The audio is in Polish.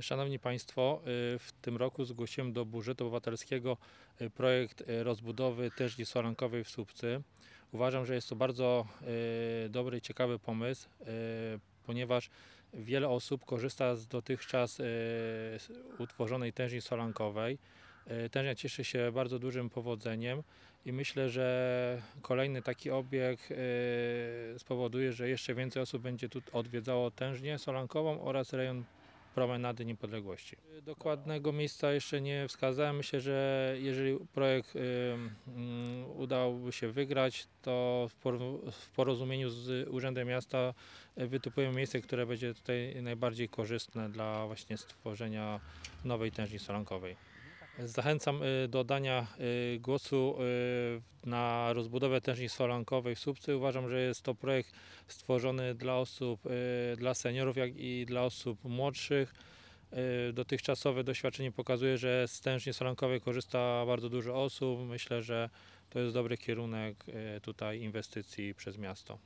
Szanowni Państwo, y, w tym roku zgłosiłem do budżetu obywatelskiego y, projekt y, rozbudowy tężni solankowej w Słupcy. Uważam, że jest to bardzo dobry i ciekawy pomysł, ponieważ wiele osób korzysta z dotychczas utworzonej tężni solankowej. Tężnia cieszy się bardzo dużym powodzeniem i myślę, że kolejny taki obieg spowoduje, że jeszcze więcej osób będzie tu odwiedzało tężnię solankową oraz rejon promenady niepodległości. Dokładnego miejsca jeszcze nie wskazałem. Myślę, że jeżeli projekt mm, udałoby się wygrać, to w por- w porozumieniu z Urzędem Miasta y, wytypujemy miejsce, które będzie tutaj najbardziej korzystne dla właśnie stworzenia nowej tężni solankowej. Zachęcam y, do dania y, głosu y, na rozbudowę tężni solankowej w Słupcy. Uważam, że jest to projekt stworzony dla osób, dla seniorów, jak i dla osób młodszych. Dotychczasowe doświadczenie pokazuje, że z tężni solankowej korzysta bardzo dużo osób. Myślę, że to jest dobry kierunek tutaj inwestycji przez miasto.